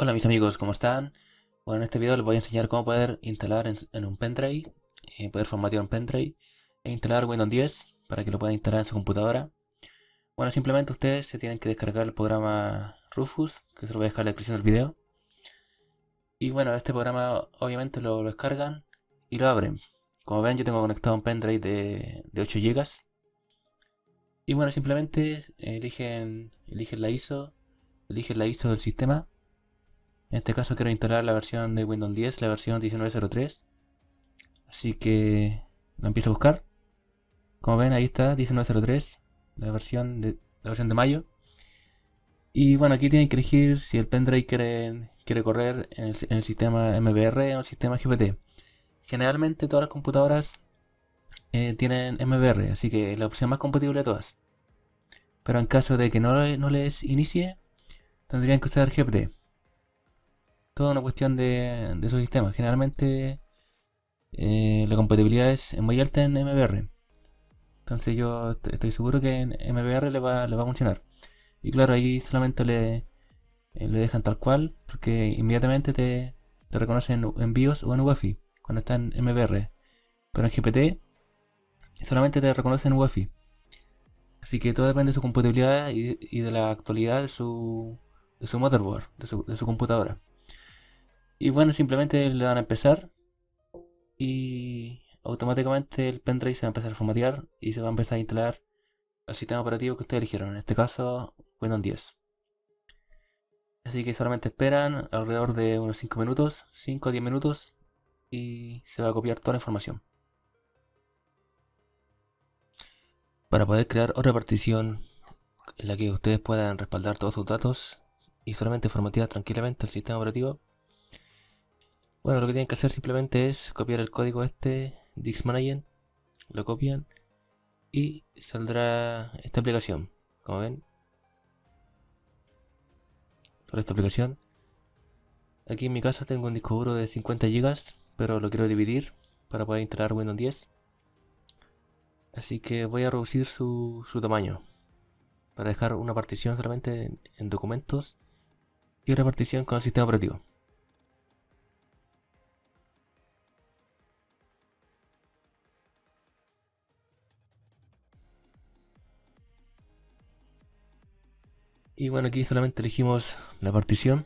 Hola mis amigos, ¿cómo están? Bueno, en este video les voy a enseñar cómo poder instalar en, un pendrive, eh, poder formatear un pendrive e instalar Windows 10 para que lo puedan instalar en su computadora. Bueno, simplemente ustedes se tienen que descargar el programa Rufus, que se lo voy a dejar en la descripción del video. Y bueno, este programa obviamente lo, descargan y lo abren. Como ven, yo tengo conectado un pendrive de, de 8 GB. Y bueno, simplemente eligen, eligen la ISO, eligen la ISO del sistema en este caso quiero instalar la versión de Windows 10, la versión 1903. Así que lo empiezo a buscar. Como ven, ahí está, 1903, la versión de, la de mayo. Y bueno, aquí tienen que elegir si el pendrive quiere, quiere correr en el, sistema MBR o el sistema GPT. Generalmente todas las computadoras eh, tienen MBR, así que es la opción más compatible de todas. Pero en caso de que no, no les inicie, tendrían que usar GPT toda una cuestión de, su sistema. Generalmente eh, la compatibilidad es muy alta en MBR. Entonces yo estoy seguro que en MBR le va, le va a funcionar. Y claro, ahí solamente le, eh, le dejan tal cual, porque inmediatamente te, reconocen en BIOS o en UEFI, cuando está en MBR. Pero en GPT solamente te reconocen en UEFI. Así que todo depende de su compatibilidad y, de la actualidad de su, de su motherboard, de de su computadora. Y bueno, simplemente le dan a empezar y automáticamente el pendrive se va a empezar a formatear y se va a empezar a instalar el sistema operativo que ustedes eligieron, en este caso Windows 10. Así que solamente esperan alrededor de unos 5 minutos, 5 o 10 minutos y se va a copiar toda la información. Para poder crear otra partición en la que ustedes puedan respaldar todos sus datos y solamente formatear tranquilamente el sistema operativo, bueno, lo que tienen que hacer simplemente es copiar el código este, Dixmanager, lo copian y saldrá esta aplicación, como ven. Sobre esta aplicación. Aquí en mi caso tengo un disco duro de 50 GB, pero lo quiero dividir para poder instalar Windows 10. Así que voy a reducir su, tamaño para dejar una partición solamente en documentos y otra partición con el sistema operativo. Y bueno, aquí solamente elegimos la partición.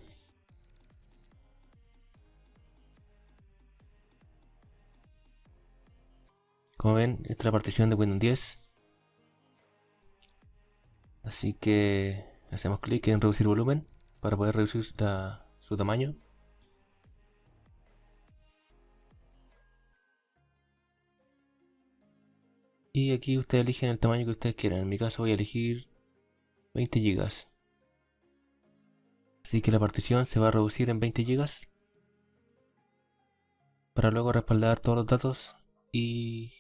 Como ven, esta es la partición de Windows 10. Así que hacemos clic en reducir volumen para poder reducir su tamaño. Y aquí ustedes eligen el tamaño que ustedes quieran. En mi caso voy a elegir 20 GB. Así que la partición se va a reducir en 20 GB para luego respaldar todos los datos y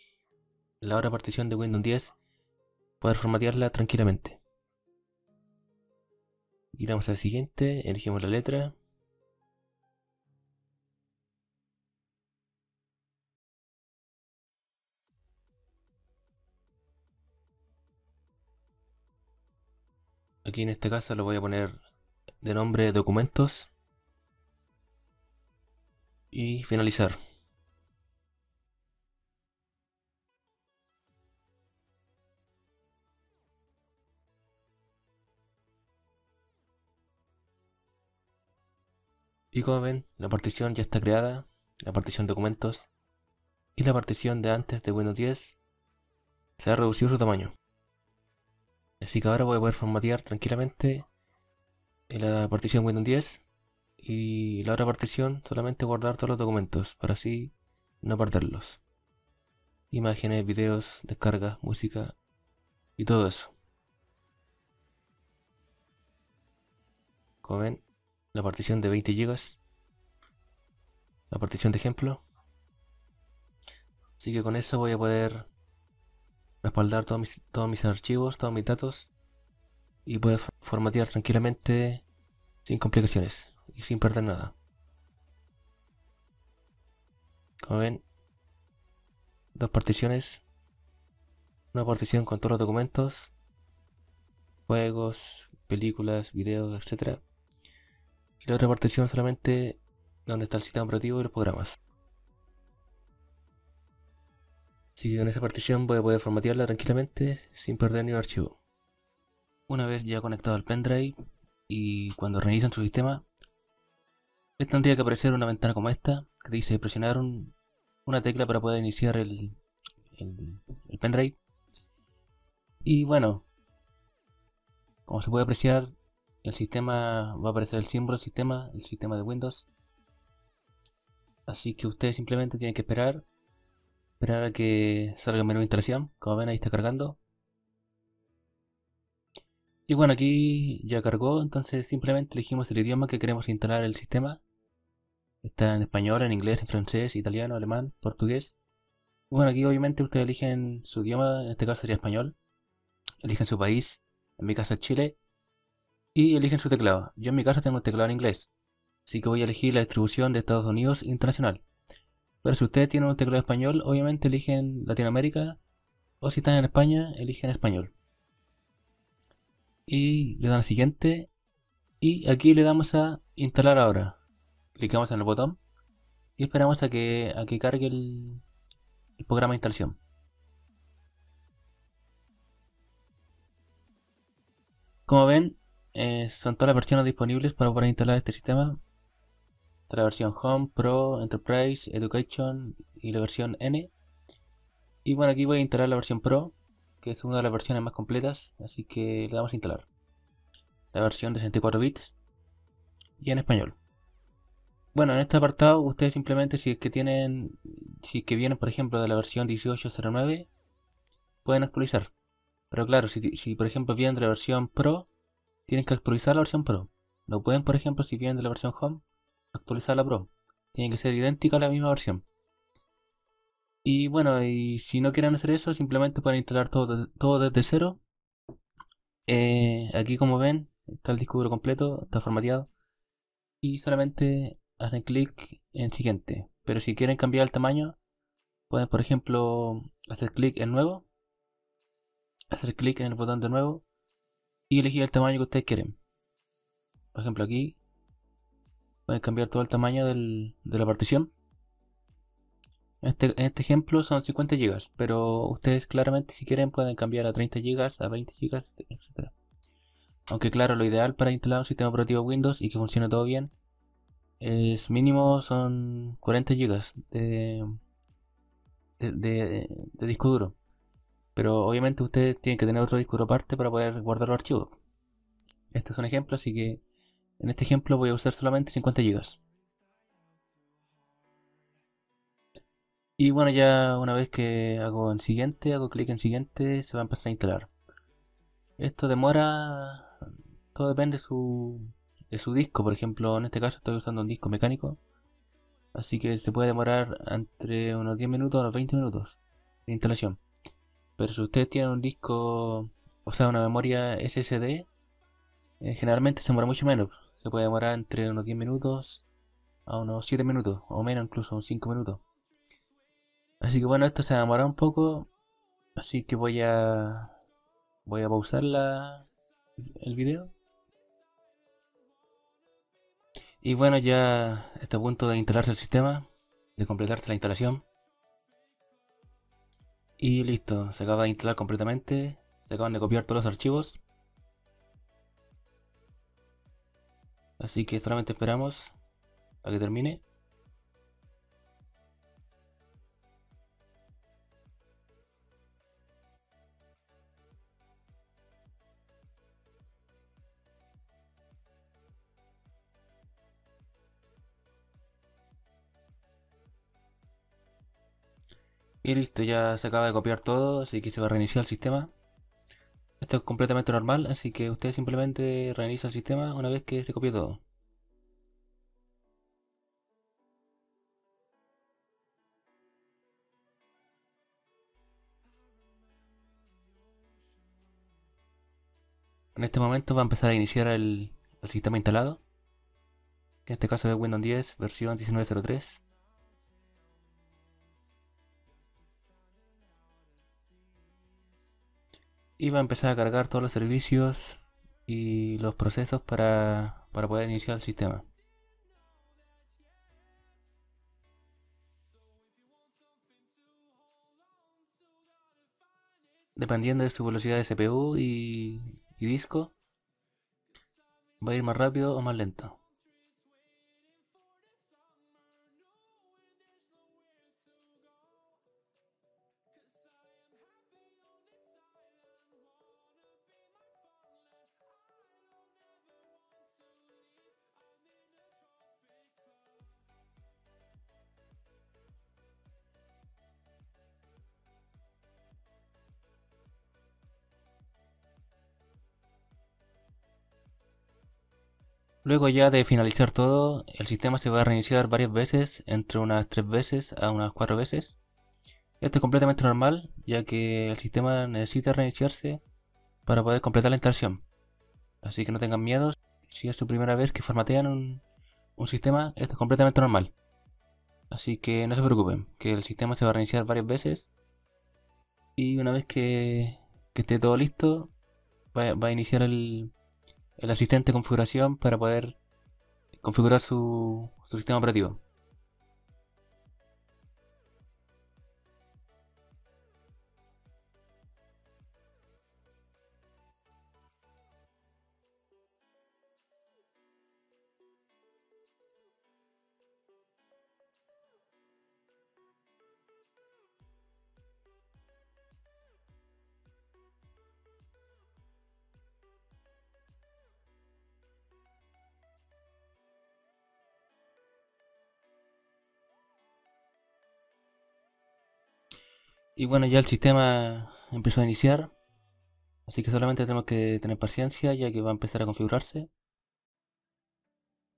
la otra partición de Windows 10 poder formatearla tranquilamente. Y al siguiente, elegimos la letra. Aquí en este caso lo voy a poner de nombre documentos y finalizar. Y como ven, la partición ya está creada, la partición documentos y la partición de antes de Windows 10 se ha reducido su tamaño. Así que ahora voy a poder formatear tranquilamente la partición Windows 10 y la otra partición solamente guardar todos los documentos para así no perderlos. Imágenes, videos, descargas, música y todo eso. Como ven, la partición de 20 GB, la partición de ejemplo. Así que con eso voy a poder respaldar todos mis, todos mis archivos, todos mis datos y puedes formatear tranquilamente sin complicaciones y sin perder nada. Como ven, dos particiones, una partición con todos los documentos, juegos, películas, videos, etc. y la otra partición solamente donde está el sistema operativo y los programas. Así que con esa partición voy a poder formatearla tranquilamente sin perder ni un archivo. Una vez ya conectado al pendrive y cuando reinician su sistema, tendría que aparecer una ventana como esta que dice presionar una tecla para poder iniciar el, el pendrive. Y bueno, como se puede apreciar, el sistema va a aparecer el símbolo del sistema, el sistema de Windows. Así que ustedes simplemente tienen que esperar, esperar a que salga el menú de instalación. Como ven ahí está cargando. Y bueno, aquí ya cargó, entonces simplemente elegimos el idioma que queremos instalar el sistema. Está en español, en inglés, en francés, italiano, alemán, portugués. Bueno, aquí obviamente ustedes eligen su idioma, en este caso sería español. Eligen su país, en mi caso Chile. Y eligen su teclado. Yo en mi caso tengo un teclado en inglés. Así que voy a elegir la distribución de Estados Unidos internacional. Pero si ustedes tienen un teclado español, obviamente eligen Latinoamérica. O si están en España, eligen español. Y le dan a siguiente. Y aquí le damos a instalar ahora. Clicamos en el botón. Y esperamos a que, a que cargue el, programa de instalación. Como ven, eh, son todas las versiones disponibles para poder instalar este sistema. Está la versión Home, Pro, Enterprise, Education y la versión N. Y bueno, aquí voy a instalar la versión Pro, que es una de las versiones más completas, así que le damos a instalar. La versión de 64 bits y en español. Bueno, en este apartado ustedes simplemente si es que tienen, si es que vienen por ejemplo de la versión 1809, pueden actualizar. Pero claro, si, si por ejemplo vienen de la versión Pro, tienen que actualizar la versión Pro. No pueden, por ejemplo, si vienen de la versión Home, actualizar la Pro. Tiene que ser idéntica a la misma versión. Y bueno, y si no quieren hacer eso, simplemente pueden instalar todo, todo desde cero. Eh, aquí como ven, está el disco duro completo, está formateado. Y solamente hacen clic en siguiente. Pero si quieren cambiar el tamaño, pueden por ejemplo hacer clic en nuevo. Hacer clic en el botón de nuevo y elegir el tamaño que ustedes quieren. Por ejemplo aquí pueden cambiar todo el tamaño de la partición. Este, en este, ejemplo son 50 GB, pero ustedes claramente si quieren pueden cambiar a 30 GB, a 20 GB, etc. Aunque claro, lo ideal para instalar un sistema operativo Windows y que funcione todo bien es mínimo son 40 GB de, de disco duro. Pero obviamente ustedes tienen que tener otro disco aparte para poder guardar los archivos. Este es un ejemplo, así que en este ejemplo voy a usar solamente 50 GB. Y bueno, ya una vez que hago en siguiente, hago clic en siguiente, se va a empezar a instalar. Esto demora, todo depende de su, de su disco, por ejemplo, en este caso estoy usando un disco mecánico. Así que se puede demorar entre unos 10 minutos a unos 20 minutos de instalación. Pero si ustedes tienen un disco, o sea, una memoria SSD, eh, generalmente se demora mucho menos. Se puede demorar entre unos 10 minutos a unos 7 minutos, o menos incluso, unos 5 minutos. Así que bueno, esto se demora un poco. Así que voy a voy a pausar la, el video. Y bueno, ya está a punto de instalarse el sistema, de completarse la instalación. Y listo, se acaba de instalar completamente. Se acaban de copiar todos los archivos. Así que solamente esperamos a que termine. Y listo, ya se acaba de copiar todo, así que se va a reiniciar el sistema. Esto es completamente normal, así que usted simplemente reinicia el sistema una vez que se copió todo. En este momento va a empezar a iniciar el sistema instalado. En este caso es Windows 10, versión 1903. y va a empezar a cargar todos los servicios y los procesos para, para poder iniciar el sistema. Dependiendo de su velocidad de CPU y disco, va a ir más rápido o más lento. Luego ya de finalizar todo, el sistema se va a reiniciar varias veces, entre unas 3 veces a unas 4 veces. Esto es completamente normal, ya que el sistema necesita reiniciarse para poder completar la instalación. Así que no tengan miedo, si es su primera vez que formatean un, sistema, esto es completamente normal. Así que no se preocupen, que el sistema se va a reiniciar varias veces. Y una vez que, esté todo listo, va a iniciar el, el asistente de configuración para poder configurar su, su sistema operativo. Y bueno, ya el sistema empezó a iniciar. Así que solamente tenemos que tener paciencia ya que va a empezar a configurarse.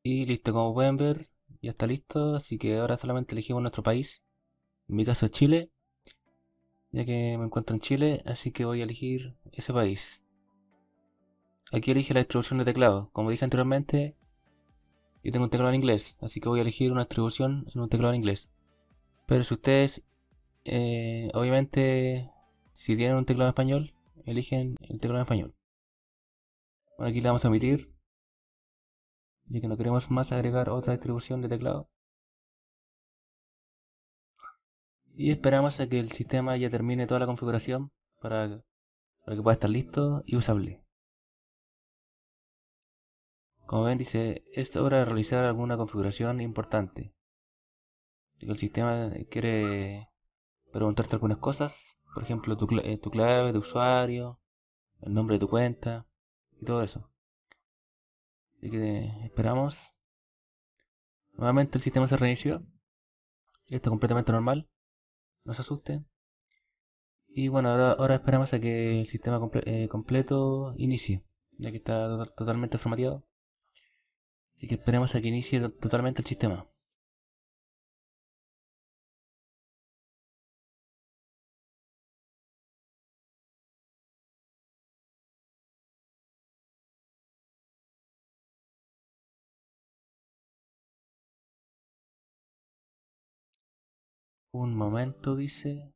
Y listo, como pueden ver, ya está listo. Así que ahora solamente elegimos nuestro país. En mi caso es Chile. Ya que me encuentro en Chile, así que voy a elegir ese país. Aquí elige la distribución de teclado. Como dije anteriormente, yo tengo un teclado en inglés, así que voy a elegir una distribución en un teclado en inglés. Pero si ustedes eh, obviamente, si tienen un teclado en español, eligen el teclado en español. Bueno, aquí le vamos a omitir, ya que no queremos más agregar otra distribución de teclado. Y esperamos a que el sistema ya termine toda la configuración para, para que pueda estar listo y usable. Como ven dice, es hora de realizar alguna configuración importante. El sistema quiere preguntarte algunas cosas, por ejemplo tu, eh, tu clave de usuario, el nombre de tu cuenta y todo eso. Así que esperamos. Nuevamente el sistema se reinició. Esto es completamente normal. No se asusten. Y bueno, ahora, esperamos a que el sistema eh, completo inicie, ya que está totalmente formateado. Así que esperemos a que inicie totalmente el sistema. Un momento, dice.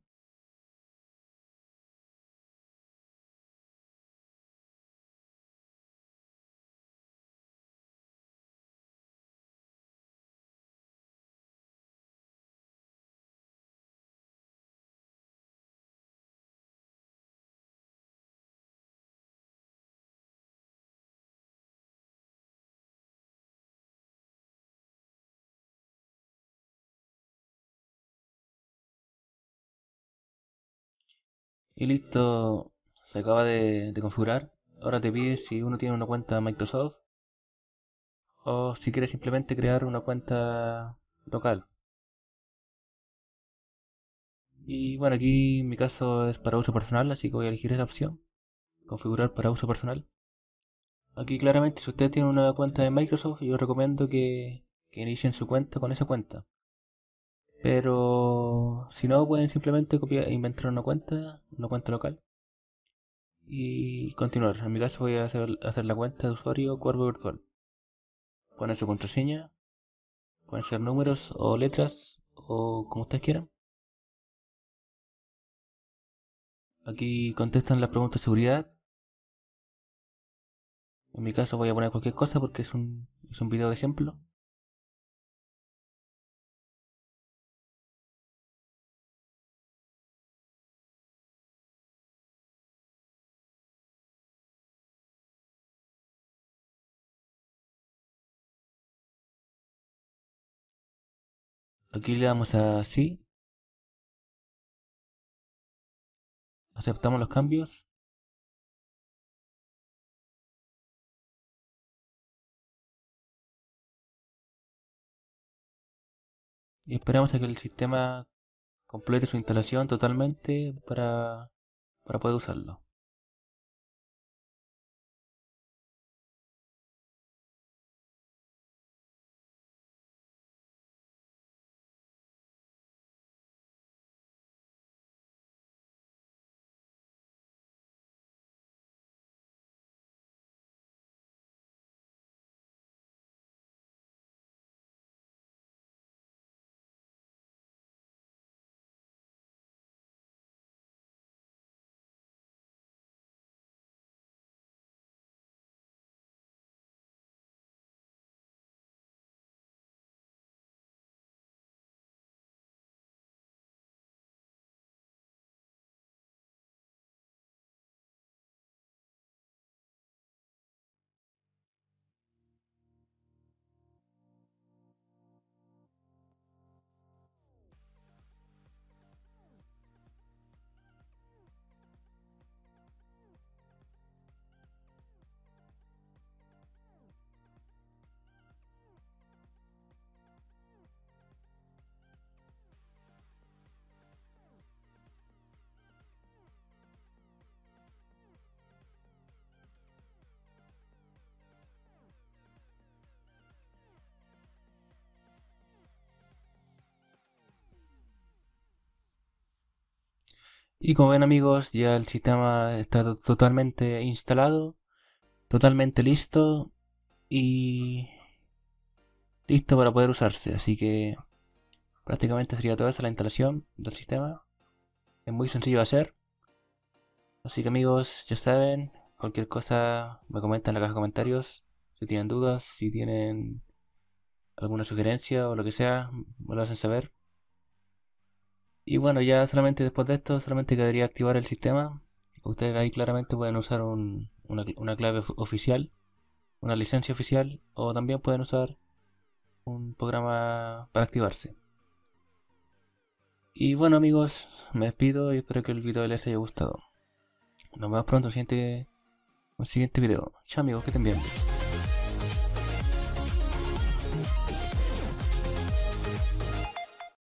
Y listo, se acaba de, configurar. Ahora te pide si uno tiene una cuenta Microsoft o si quiere simplemente crear una cuenta local. Y bueno, aquí en mi caso es para uso personal, así que voy a elegir esa opción. Configurar para uso personal. Aquí claramente si usted tiene una cuenta de Microsoft, yo recomiendo que, que inicien su cuenta con esa cuenta. Pero si no, pueden simplemente copiar, e inventar una cuenta, una cuenta local y continuar. En mi caso voy a hacer, hacer la cuenta de usuario cuerpo virtual. Poner su contraseña, pueden ser números o letras o como ustedes quieran. Aquí contestan las preguntas de seguridad. En mi caso voy a poner cualquier cosa porque es un, es un video de ejemplo. Aquí le damos a sí. Aceptamos los cambios. Y esperamos a que el sistema complete su instalación totalmente para, para poder usarlo. Y como ven amigos, ya el sistema está totalmente instalado, totalmente listo y listo para poder usarse. Así que prácticamente sería toda esa la instalación del sistema. Es muy sencillo de hacer. Así que amigos, ya saben, cualquier cosa me comentan en la caja de comentarios. Si tienen dudas, si tienen alguna sugerencia o lo que sea, me lo hacen saber. Y bueno, ya solamente después de esto, solamente quedaría activar el sistema. Ustedes ahí claramente pueden usar una, clave oficial, una licencia oficial, o también pueden usar un programa para activarse. Y bueno amigos, me despido y espero que el video les haya gustado. Nos vemos pronto en el siguiente, en siguiente video. Chao amigos, que estén bien.